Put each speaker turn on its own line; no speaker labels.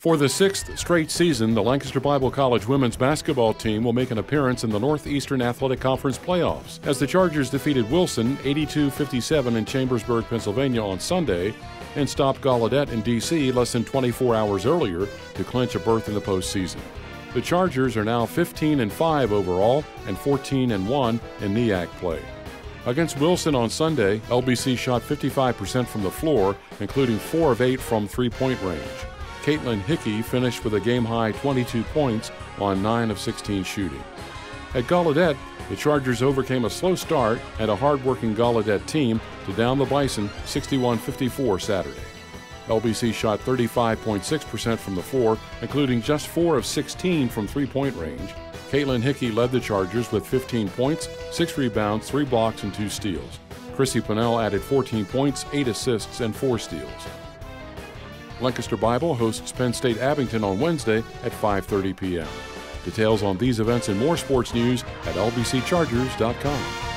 For the sixth straight season, the Lancaster Bible College women's basketball team will make an appearance in the Northeastern Athletic Conference playoffs as the Chargers defeated Wilson 82 57 in Chambersburg, Pennsylvania on Sunday and stopped Gallaudet in D.C. less than 24 hours earlier to clinch a berth in the postseason. The Chargers are now 15 and 5 overall and 14 and 1 in NEAC play. Against Wilson on Sunday, LBC shot 55% from the floor, including 4 of 8 from three point range. Caitlin Hickey finished with a game high 22 points on 9 of 16 shooting. At Gallaudet, the Chargers overcame a slow start and a hard-working Gallaudet team to down the Bison 61-54 Saturday. LBC shot 35.6% from the floor, including just 4 of 16 from three-point range. Caitlin Hickey led the Chargers with 15 points, 6 rebounds, 3 blocks, and 2 steals. Chrissy Pennell added 14 points, 8 assists, and 4 steals. Lancaster Bible hosts Penn State Abington on Wednesday at 5:30 p.m. Details on these events and more sports news at lbcchargers.com.